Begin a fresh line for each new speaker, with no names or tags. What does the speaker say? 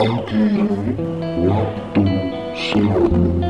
Anche l'atto serio.